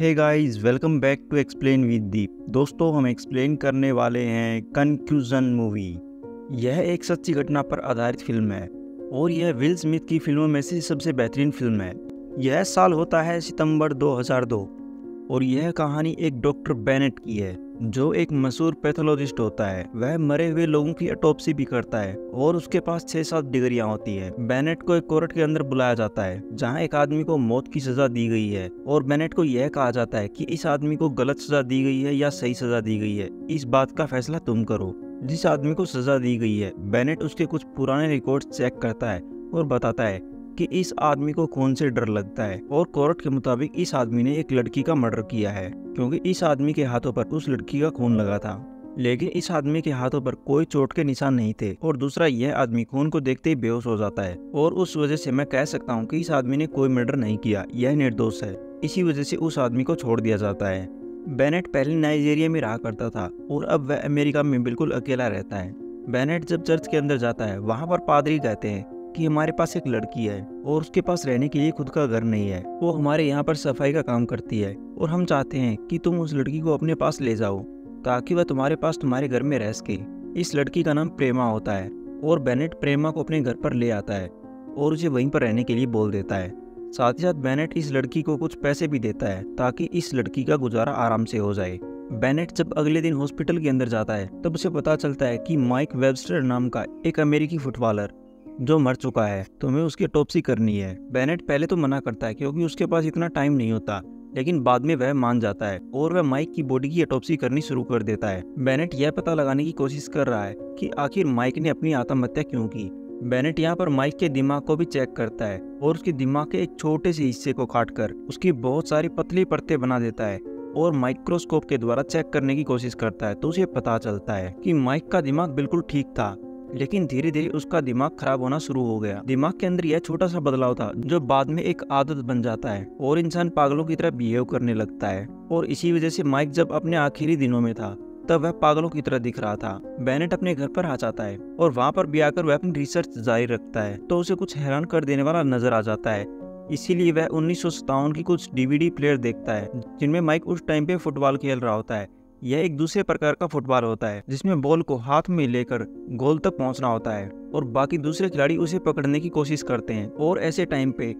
Hey guys welcome back to explain with Deep दोस्तों, हम explain करने वाले हैं कंक्यूजन मूवी यह एक सच्ची घटना पर आधारित फ़िल्म है, और यह विल स्मिथ की फ़िल्मों में से सबसे बेहतरीन फ़िल्म है। यह साल होता है सितंबर 2002 और यह कहानी एक डॉक्टर बेनेट की है। जो एक मशहूर पैथोलॉजिस्ट होता है, वह मरे हुए लोगों की अटोपसी भी करता है और उसके पास छह सात डिग्रियाँ होती है। बेनेट को एक कोर्ट के अंदर बुलाया जाता है, जहाँ एक आदमी को मौत की सजा दी गई है और बेनेट को यह कहा जाता है कि इस आदमी को गलत सजा दी गई है या सही सजा दी गई है। इस बात का फैसला तुम करो। जिस आदमी को सजा दी गई है बेनेट उसके कुछ पुराने रिकॉर्ड चेक करता है और बताता है कि इस आदमी को कौन से डर लगता है और कोर्ट के मुताबिक इस आदमी ने एक लड़की का मर्डर किया है, क्योंकि इस आदमी के हाथों पर उस लड़की का खून लगा था। लेकिन इस आदमी के हाथों पर कोई चोट के निशान नहीं थे और दूसरा यह आदमी खून को देखते ही बेहोश हो जाता है। और उस वजह से मैं कह सकता हूँ कि इस आदमी ने कोई मर्डर नहीं किया, यह निर्दोष है। इसी वजह से उस आदमी को छोड़ दिया जाता है। बेनेट पहले नाइजीरिया में रहा करता था और अब वह अमेरिका में बिल्कुल अकेला रहता है। बेनेट जब चर्च के अंदर जाता है, वहाँ पर पादरी कहते हैं। कि हमारे पास एक लड़की है और उसके पास रहने के लिए खुद का घर नहीं है। वो हमारे यहाँ पर सफ़ाई का काम करती है और हम चाहते हैं कि तुम उस लड़की को अपने पास ले जाओ, ताकि वह तुम्हारे पास तुम्हारे घर में रह सके। इस लड़की का नाम प्रेमा होता है और बेनेट प्रेमा को अपने घर पर ले आता है और उसे वहीं पर रहने के लिए बोल देता है। साथ ही साथ बेनेट इस लड़की को कुछ पैसे भी देता है, ताकि इस लड़की का गुजारा आराम से हो जाए। बेनेट जब अगले दिन हॉस्पिटल के अंदर जाता है, तब उसे पता चलता है कि माइक वेबस्टर नाम का एक अमेरिकी फुटबॉलर जो मर चुका है, तुम्हें उसकी टॉपसी करनी है। बेनेट पहले तो मना करता है क्योंकि उसके पास इतना टाइम नहीं होता, लेकिन बाद में वह मान जाता है और वह माइक की बॉडी की अटोपसी करनी शुरू कर देता है। बेनेट यह पता लगाने की कोशिश कर रहा है कि आखिर माइक ने अपनी आत्महत्या क्यों की। बेनेट यहाँ पर माइक के दिमाग को भी चेक करता है और उसके दिमाग के एक छोटे से हिस्से को काट कर उसकी बहुत सारी पतली परतें बना देता है और माइक्रोस्कोप के द्वारा चेक करने की कोशिश करता है तो उसे पता चलता है कि माइक का दिमाग बिल्कुल ठीक था। लेकिन धीरे धीरे उसका दिमाग खराब होना शुरू हो गया। दिमाग के अंदर यह छोटा सा बदलाव था, जो बाद में एक आदत बन जाता है और इंसान पागलों की तरह बिहेव करने लगता है। और इसी वजह से माइक जब अपने आखिरी दिनों में था, तब वह पागलों की तरह दिख रहा था। बेनेट अपने घर पर आ जाता है और वहाँ पर भी आकर वह अपनी रिसर्च जारी रखता है तो उसे कुछ हैरान कर देने वाला नज़र आ जाता है। इसीलिए वह उन्नीस सौ सत्तावन की कुछ डीवीडी प्लेयर देखता है, जिनमें माइक उस टाइम पे फुटबॉल खेल रहा होता है। यह एक दूसरे प्रकार का फुटबॉल होता है, जिसमें बॉल को हाथ में लेकर गोल तक पहुँचना होता है और बाकी दूसरे खिलाड़ी उसे पकड़ने की कोशिश करते हैं और ऐसे टाइम पे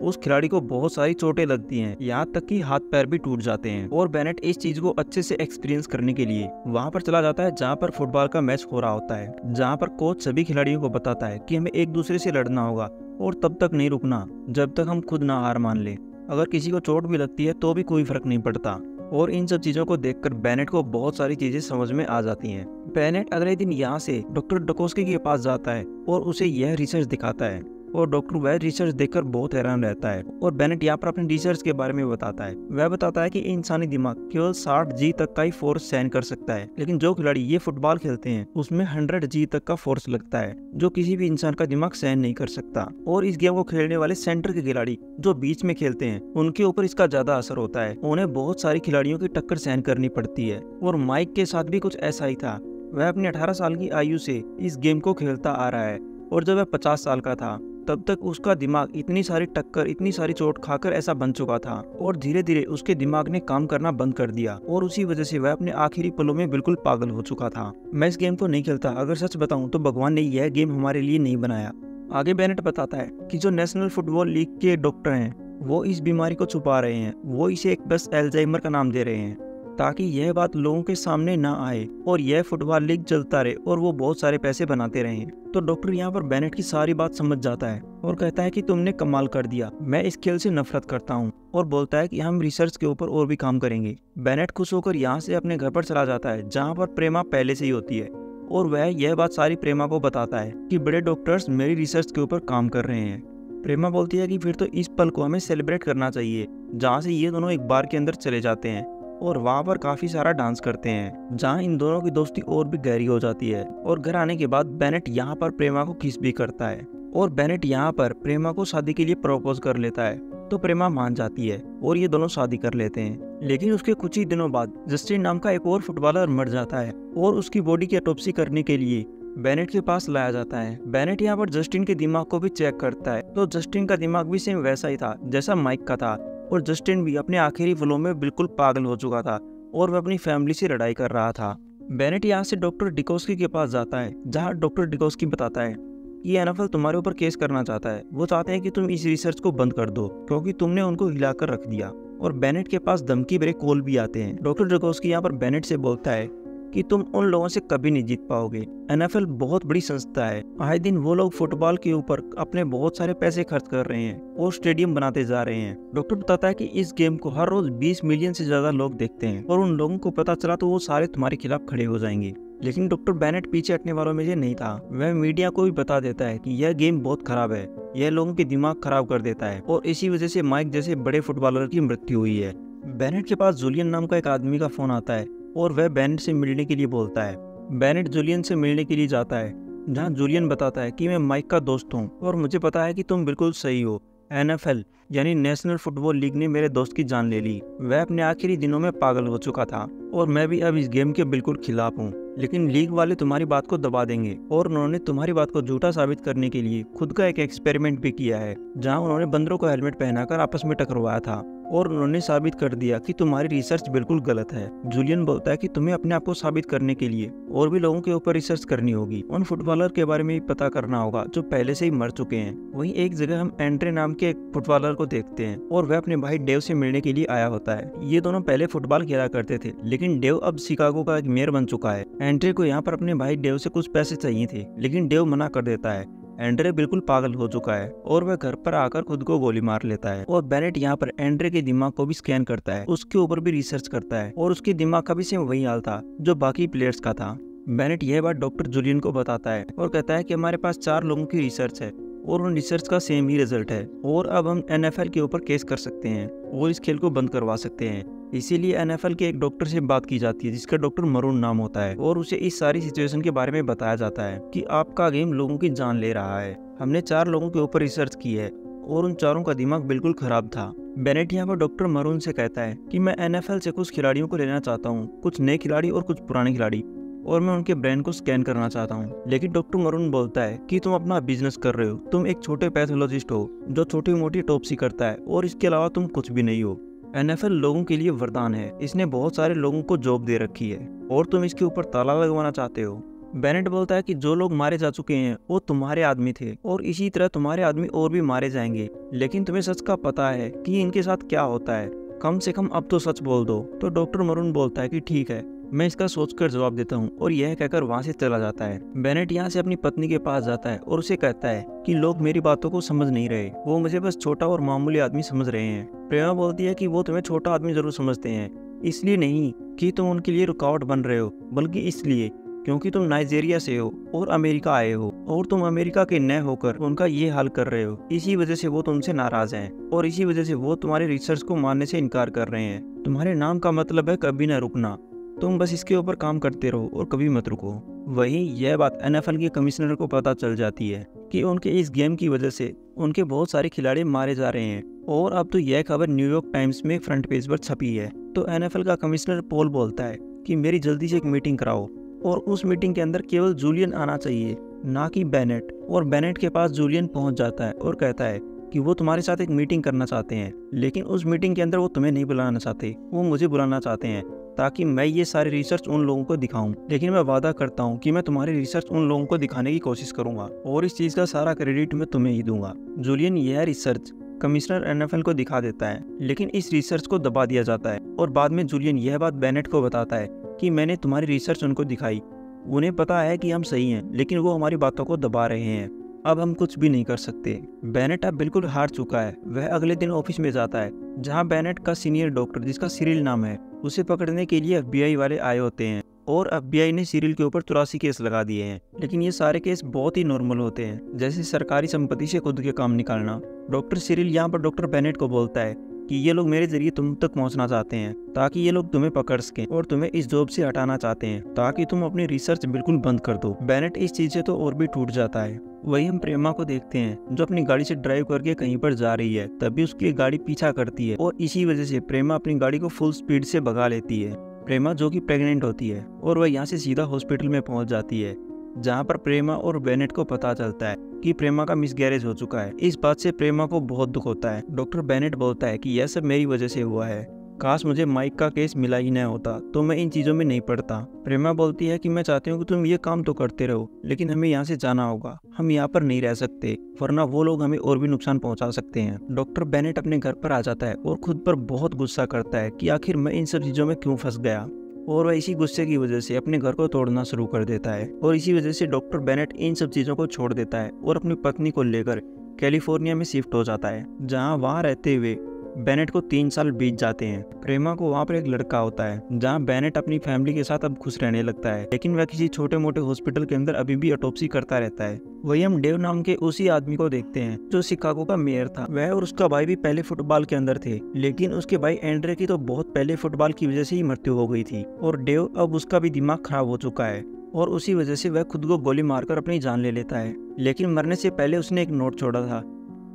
उस खिलाड़ी को बहुत सारी चोटें लगती हैं, यहाँ तक कि हाथ पैर भी टूट जाते हैं और बेनेट इस चीज़ को अच्छे से एक्सपीरियंस करने के लिए वहाँ पर चला जाता है, जहाँ पर फुटबॉल का मैच हो रहा होता है, जहाँ पर कोच सभी खिलाड़ियों को बताता है कि हमें एक दूसरे से लड़ना होगा और तब तक नहीं रुकना, जब तक हम खुद ना हार मान ले। अगर किसी को चोट भी लगती है तो भी कोई फ़र्क नहीं पड़ता। और इन सब चीज़ों को देखकर बेनेट को बहुत सारी चीज़ें समझ में आ जाती हैं। बेनेट अगले दिन यहाँ से डॉक्टर डकोस्की के पास जाता है और उसे यह रिसर्च दिखाता है। और डॉक्टर वह रिसर्च देखकर बहुत हैरान रहता है और बेनेट यहाँ पर अपने रिसर्च के बारे में बताता है। वह बताता है कि इंसानी दिमाग केवल 60 जी तक का ही फोर्स सहन कर सकता है, लेकिन जो खिलाड़ी ये फुटबॉल खेलते हैं, उसमें 100 जी तक का फोर्स लगता है, जो किसी भी इंसान का दिमाग सहन नहीं कर सकता। और इस गेम को खेलने वाले सेंटर के खिलाड़ी जो बीच में खेलते हैं, उनके ऊपर इसका ज़्यादा असर होता है। उन्हें बहुत सारी खिलाड़ियों की टक्कर सहन करनी पड़ती है। और माइक के साथ भी कुछ ऐसा ही था। वह अपने 18 साल की आयु से इस गेम को खेलता आ रहा है, और जब वह 50 साल का था तब तक उसका दिमाग इतनी सारी टक्कर, इतनी सारी चोट खाकर ऐसा बन चुका था और धीरे धीरे उसके दिमाग ने काम करना बंद कर दिया और उसी वजह से वह अपने आखिरी पलों में बिल्कुल पागल हो चुका था। मैं इस गेम को नहीं खेलता, अगर सच बताऊँ तो भगवान ने यह गेम हमारे लिए नहीं बनाया। आगे बेनेट बताता है कि जो नेशनल फुटबॉल लीग के डॉक्टर हैं, वो इस बीमारी को छुपा रहे हैं, वो इसे एक बस एल्जाइमर का नाम दे रहे हैं। ताकि यह बात लोगों के सामने ना आए और यह फुटबॉल लीग चलता रहे और वो बहुत सारे पैसे बनाते रहे। तो डॉक्टर यहाँ पर बेनेट की सारी बात समझ जाता है और कहता है कि तुमने कमाल कर दिया। मैं इस खेल से नफरत करता हूँ और बोलता है कि हम रिसर्च के ऊपर और भी काम करेंगे। बेनेट खुश होकर यहाँ से अपने घर पर चला जाता है, जहाँ पर प्रेमा पहले से ही होती है और वह यह बात सारी प्रेमा को बताता है कि बड़े डॉक्टर्स मेरी रिसर्च के ऊपर काम कर रहे हैं। प्रेमा बोलती है कि फिर तो इस पल को हमें सेलिब्रेट करना चाहिए, जहाँ से ये दोनों एक बार के अंदर चले जाते हैं। और वहाँ पर काफ़ी सारा डांस करते हैं, जहाँ इन दोनों की दोस्ती और भी गहरी हो जाती है। और घर आने के बाद बेनेट यहाँ पर प्रेमा को किस भी करता है, और बेनेट यहाँ पर प्रेमा को शादी के लिए प्रपोज कर लेता है तो प्रेमा मान जाती है, और ये दोनों शादी कर लेते हैं। लेकिन उसके कुछ ही दिनों बाद जस्टिन नाम का एक और फुटबॉलर मर जाता है, और उसकी बॉडी की अटोपसी करने के लिए बेनेट के पास लाया जाता है। बेनेट यहाँ पर जस्टिन के दिमाग को भी चेक करता है तो जस्टिन का दिमाग भी सेम वैसा ही था, जैसा माइक का था। और जस्टिन भी अपने आखिरी फलों में बिल्कुल पागल हो चुका था और वह अपनी फैमिली से लड़ाई कर रहा था। बेनेट यहाँ से डॉक्टर डिकोस्की के पास जाता है, जहाँ डॉक्टर डिकोस्की बताता है कि एनएफएल तुम्हारे ऊपर केस करना चाहता है। वो चाहते हैं कि तुम इस रिसर्च को बंद कर दो, क्योंकि तुमने उनको हिलाकर रख दिया। और बेनेट के पास धमकी भरे कॉल भी आते हैं। डॉक्टर डिकोस्की यहाँ पर बेनेट से बोलता है कि तुम उन लोगों से कभी नहीं जीत पाओगे। एनएफएल बहुत बड़ी संस्था है। आए दिन वो लोग फुटबॉल के ऊपर अपने बहुत सारे पैसे खर्च कर रहे हैं और स्टेडियम बनाते जा रहे हैं। डॉक्टर बताता है कि इस गेम को हर रोज 20 मिलियन से ज़्यादा लोग देखते हैं और उन लोगों को पता चला तो वो सारे तुम्हारे खिलाफ खड़े हो जाएँगे। लेकिन डॉक्टर बैनेट पीछे हटने वालों में से नहीं था। वह मीडिया को भी बता देता है कि यह गेम बहुत खराब है। यह लोगों के दिमाग खराब कर देता है और इसी वजह से माइक जैसे बड़े फुटबॉलर की मृत्यु हुई है। बैनेट के पास जूलियन नाम का एक आदमी का फ़ोन आता है। और वह बैनेट से मिलने के लिए बोलता है। बैनेट जूलियन से मिलने के लिए जाता है, जहाँ जूलियन बताता है कि मैं माइक का दोस्त हूँ और मुझे पता है कि तुम बिल्कुल सही हो। एनएफएल यानी नेशनल फुटबॉल लीग ने मेरे दोस्त की जान ले ली। वह अपने आखिरी दिनों में पागल हो चुका था और मैं भी अब इस गेम के बिल्कुल खिलाफ हूँ। लेकिन लीग वाले तुम्हारी बात को दबा देंगे और उन्होंने तुम्हारी बात को झूठा साबित करने के लिए खुद का एक एक्सपेरिमेंट भी किया है, जहाँ उन्होंने बंदरों को हेलमेट पहनाकर आपस में टकरवाया था। और उन्होंने साबित कर दिया कि तुम्हारी रिसर्च बिल्कुल गलत है। जूलियन बोलता है कि तुम्हें अपने आप को साबित करने के लिए और भी लोगों के ऊपर रिसर्च करनी होगी। उन फुटबॉलर के बारे में भी पता करना होगा जो पहले से ही मर चुके हैं। वहीं एक जगह हम एंड्रे नाम के एक फुटबॉलर को देखते हैं और वह अपने भाई डेव से मिलने के लिए आया होता है। ये दोनों पहले फुटबॉल खेला करते थे, लेकिन डेव अब शिकागो का एक मेयर बन चुका है। एंड्रे को यहाँ पर अपने भाई डेव से कुछ पैसे चाहिए थे, लेकिन डेव मना कर देता है। एंड्रे बिल्कुल पागल हो चुका है और वह घर पर आकर खुद को गोली मार लेता है और बेनेट यहाँ पर एंड्रे के दिमाग को भी स्कैन करता है, उसके ऊपर भी रिसर्च करता है और उसके दिमाग का भी सेम वही हाल था जो बाकी प्लेयर्स का था। बेनेट यह बात डॉक्टर जुलियन को बताता है और कहता है कि हमारे पास चार लोगों की रिसर्च है और उन रिसर्च का सेम ही रिज़ल्ट है। और अब हम एनएफएल के ऊपर केस कर सकते हैं और इस खेल को बंद करवा सकते हैं। इसीलिए एनएफएल के एक डॉक्टर से बात की जाती है, जिसका डॉक्टर मरून नाम होता है और उसे इस सारी सिचुएशन के बारे में बताया जाता है कि आपका गेम लोगों की जान ले रहा है। हमने चार लोगों के ऊपर रिसर्च की है और उन चारों का दिमाग बिल्कुल खराब था। बेनेट यहाँ पर डॉक्टर मरून से कहता है कि मैं एनएफएल से कुछ खिलाड़ियों को लेना चाहता हूँ, कुछ नए खिलाड़ी और कुछ पुराने खिलाड़ी। और मैं उनके ब्रेन को स्कैन करना चाहता हूँ। लेकिन डॉक्टर मरून बोलता है कि तुम अपना बिज़नेस कर रहे हो। तुम एक छोटे पैथोलॉजिस्ट हो, जो छोटी मोटी टॉपसी करता है, और इसके अलावा तुम कुछ भी नहीं हो। एनएफएल लोगों के लिए वरदान है। इसने बहुत सारे लोगों को जॉब दे रखी है, और तुम इसके ऊपर ताला लगवाना चाहते हो। बेनेट बोलता है कि जो लोग मारे जा चुके हैं, वो तुम्हारे आदमी थे, और इसी तरह तुम्हारे आदमी और भी मारे जाएँगे। लेकिन तुम्हें सच का पता है कि इनके साथ क्या होता है। कम से कम अब तो सच बोल दो। तो डॉक्टर मरुण बोलता है कि ठीक है। मैं इसका सोचकर जवाब देता हूँ और यह कहकर वहाँ से चला जाता है। बेनेट यहाँ से अपनी पत्नी के पास जाता है और उसे कहता है कि लोग मेरी बातों को समझ नहीं रहे। वो मुझे बस छोटा और मामूली आदमी समझ रहे हैं। प्रेमा बोलती है कि वो तुम्हें छोटा आदमी ज़रूर समझते हैं। इसलिए नहीं कि तुम उनके लिए रुकावट बन रहे हो, बल्कि इसलिए क्योंकि तुम नाइजेरिया से हो और अमेरिका आए हो और तुम अमेरिका के न होकर उनका ये हाल कर रहे हो। इसी वजह से वो तुमसे नाराज़ हैं और इसी वजह से वो तुम्हारे रिसर्च को मानने से इनकार कर रहे हैं। तुम्हारे नाम का मतलब है कभी न रुकना। तुम बस इसके ऊपर काम करते रहो और कभी मत रुको। वही, यह बात एनएफएल के कमिश्नर को पता चल जाती है कि उनके इस गेम की वजह से उनके बहुत सारे खिलाड़ी मारे जा रहे हैं। और अब तो यह खबर न्यूयॉर्क टाइम्स में फ्रंट पेज पर छपी है। तो एनएफएल का कमिश्नर पोल बोलता है कि मेरी जल्दी से एक मीटिंग कराओ और उस मीटिंग के अंदर केवल जूलियन आना चाहिए, ना कि बेनेट और बेनेट के पास जूलियन पहुँच जाता है और कहता है कि वो तुम्हारे साथ एक मीटिंग करना चाहते हैं, लेकिन उस मीटिंग के अंदर वो तुम्हें नहीं बुलाना चाहते, वो मुझे बुलाना चाहते हैं। ताकि मैं ये सारी रिसर्च उन लोगों को दिखाऊँ। लेकिन मैं वादा करता हूँ कि मैं तुम्हारी रिसर्च उन लोगों को दिखाने की कोशिश करूँगा और इस चीज़ का सारा क्रेडिट मैं तुम्हें ही दूँगा। जूलियन यह रिसर्च कमिश्नर एनएफएल को दिखा देता है, लेकिन इस रिसर्च को दबा दिया जाता है और बाद में जूलियन यह बात बेनेट को बताता है कि मैंने तुम्हारी रिसर्च उनको दिखाई। उन्हें पता है कि हम सही हैं, लेकिन वो हमारी बातों को दबा रहे हैं। अब हम कुछ भी नहीं कर सकते। बेनेट अब बिल्कुल हार चुका है। वह अगले दिन ऑफ़िस में जाता है, जहाँ बेनेट का सीनियर डॉक्टर जिसका सीरियल नाम है उसे पकड़ने के लिए एफ़ वाले आए होते हैं और एफ़ ने सीरियल के ऊपर चौरासी केस लगा दिए हैं। लेकिन ये सारे केस बहुत ही नॉर्मल होते हैं, जैसे सरकारी संपत्ति से खुद के काम निकालना। डॉक्टर सीरियल यहाँ पर डॉक्टर बेनेट को बोलता है कि ये लोग मेरे ज़रिए तुम तक पहुँचना चाहते हैं, ताकि ये लोग तुम्हें पकड़ सकें और तुम्हें इस जॉब से हटाना चाहते हैं, ताकि तुम अपनी रिसर्च बिल्कुल बंद कर दो। बेनेट इस चीज़ से तो और भी टूट जाता है। वही हम प्रेमा को देखते हैं, जो अपनी गाड़ी से ड्राइव करके कहीं पर जा रही है, तभी उसकी गाड़ी पीछा करती है और इसी वजह से प्रेमा अपनी गाड़ी को फुल स्पीड से भगा लेती है। प्रेमा जो कि प्रेग्नेंट होती है और वह यहाँ से सीधा हॉस्पिटल में पहुँच जाती है, जहाँ पर प्रेमा और बेनेट को पता चलता है कि प्रेमा का मिस गैरेज हो चुका है। इस बात से प्रेमा को बहुत दुख होता है। डॉक्टर बेनेट बोलता है कि यह सब मेरी वजह से हुआ है। काश मुझे माइक का केस मिला ही नहीं होता तो मैं इन चीज़ों में नहीं पड़ता। प्रेमा बोलती है कि मैं चाहती हूँ कि तुम ये काम तो करते रहो, लेकिन हमें यहाँ से जाना होगा। हम यहाँ पर नहीं रह सकते, वरना वो लोग हमें और भी नुकसान पहुँचा सकते हैं। डॉक्टर बेनेट अपने घर पर आ जाता है और खुद पर बहुत गुस्सा करता है कि आखिर मैं इन सब चीज़ों में क्यों फंस गया? और वह इसी गुस्से की वजह से अपने घर को तोड़ना शुरू कर देता है और इसी वजह से डॉक्टर बेनेट इन सब चीज़ों को छोड़ देता है और अपनी पत्नी को लेकर कैलिफ़ोर्निया में शिफ्ट हो जाता है, जहाँ वहाँ रहते हुए बेनेट को तीन साल बीत जाते हैं। प्रेमा को वहाँ पर एक लड़का होता है, जहाँ बेनेट अपनी फैमिली के साथ अब खुश रहने लगता है, लेकिन वह किसी छोटे मोटे हॉस्पिटल के अंदर अभी भी अटोपसी करता रहता है। वही हम डेव नाम के उसी आदमी को देखते हैं, जो शिकागो का मेयर था। वह और उसका भाई भी पहले फुटबॉल के अंदर थे, लेकिन उसके भाई एंड्रे की तो बहुत पहले फुटबॉल की वजह से ही मृत्यु हो गई थी, और डेव अब उसका भी दिमाग खराब हो चुका है, और उसी वजह से वह खुद को गोली मारकर अपनी जान ले लेता है। लेकिन मरने से पहले उसने एक नोट छोड़ा था,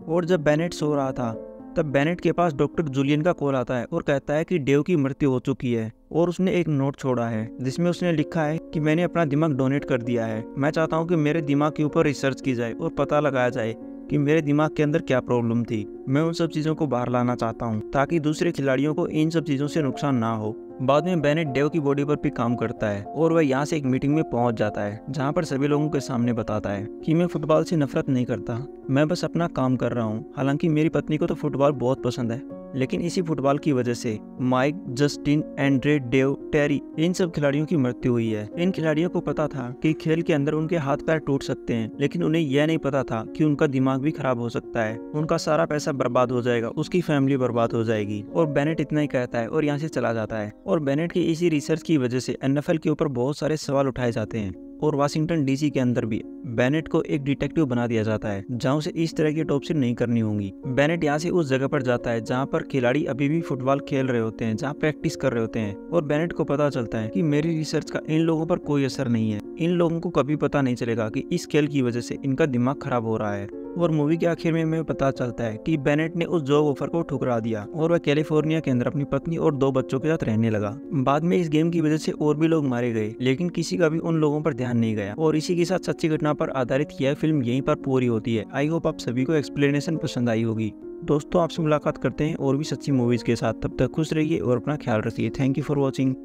और जब बेनेट सो रहा था तब बेनेट के पास डॉक्टर जूलियन का कॉल आता है और कहता है कि डेव की मृत्यु हो चुकी है और उसने एक नोट छोड़ा है, जिसमें उसने लिखा है कि मैंने अपना दिमाग डोनेट कर दिया है। मैं चाहता हूँ कि मेरे दिमाग के ऊपर रिसर्च की जाए और पता लगाया जाए कि मेरे दिमाग के अंदर क्या प्रॉब्लम थी। मैं उन सब चीज़ों को बाहर लाना चाहता हूँ, ताकि दूसरे खिलाड़ियों को इन सब चीज़ों से नुकसान ना हो। बाद में बेनेट डेव की बॉडी पर भी काम करता है और वह यहाँ से एक मीटिंग में पहुँच जाता है, जहाँ पर सभी लोगों के सामने बताता है कि मैं फुटबॉल से नफरत नहीं करता, मैं बस अपना काम कर रहा हूँ। हालाँकि मेरी पत्नी को तो फुटबॉल बहुत पसंद है। लेकिन इसी फुटबॉल की वजह से Mike, Justin, Andre, Dave, Terry, इन सब खिलाड़ियों की मृत्यु हुई है। इन खिलाड़ियों को पता था कि खेल के अंदर उनके हाथ पैर टूट सकते हैं, लेकिन उन्हें यह नहीं पता था कि उनका दिमाग भी खराब हो सकता है। उनका सारा पैसा बर्बाद हो जाएगा, उसकी फैमिली बर्बाद हो जाएगी, और बेनेट इतना ही कहता है और यहाँ से चला जाता है। और बेनेट की इसी रिसर्च की वजह से एनएफएल के ऊपर बहुत सारे सवाल उठाए जाते हैं। और वाशिंगटन डीसी के अंदर भी। बेनेट को एक डिटेक्टिव बना दिया जाता है, जहाँ उसे इस तरह की टॉपसी नहीं करनी होगी। बेनेट यहाँ से उस जगह पर जाता है, जहाँ पर खिलाड़ी अभी भी फुटबॉल खेल रहे होते हैं, जहाँ प्रैक्टिस कर रहे होते हैं। और बेनेट को पता चलता है की मेरी रिसर्च का इन लोगों पर कोई असर नहीं है। इन लोगों को कभी पता नहीं चलेगा की इस खेल की वजह से इनका दिमाग खराब हो रहा है। और मूवी के आखिर में हमें पता चलता है कि बेनेट ने उस जॉब ऑफ़र को ठुकरा दिया और वह कैलिफ़ोर्निया के अंदर अपनी पत्नी और दो बच्चों के साथ रहने लगा। बाद में इस गेम की वजह से और भी लोग मारे गए, लेकिन किसी का भी उन लोगों पर ध्यान नहीं गया। और इसी के साथ सच्ची घटना पर आधारित यह फ़िल्म यहीं पर पूरी होती है। आई होप आप सभी को एक्सप्लेनेशन पसंद आई होगी। दोस्तों, आपसे मुलाकात करते हैं और भी सच्ची मूवीज़ के साथ। तब तक खुश रहिए और अपना ख्याल रखिए। Thank you for watching